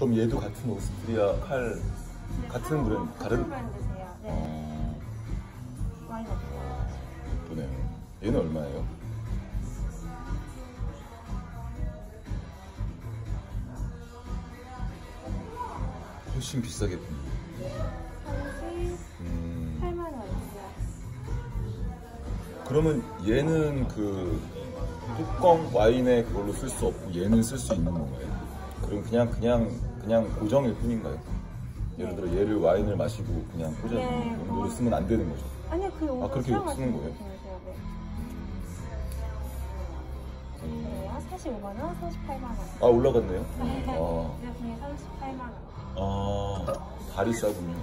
그럼 얘도 같은 오스트리아 칼 네, 같은 브랜드, 다른- 브랜드세요. 네. 어, 와인 없어요. 예쁘네요. 얘는 얼마예요? 훨씬 비싸겠군요. 음, 38만 원이요. 그러면 얘는 그 뚜껑 와인에 그걸로 쓸 수 없고 얘는 쓸 수 있는 건가요? 그럼 그냥 그냥 그냥 고정일 뿐인가요? 예를 들어 얘를 와인을 마시고 그냥 꽂아 네, 용도로 그거- 쓰면 안 되는 거죠. 아니요, 그 용도 아, 그렇게 쓰는 거예요? 되세요. 네. 음. 그래요? 45만 원, 38만 원. 아 올라갔네요. 네. 아, 네, 38만 원. 아 발이 싸군요.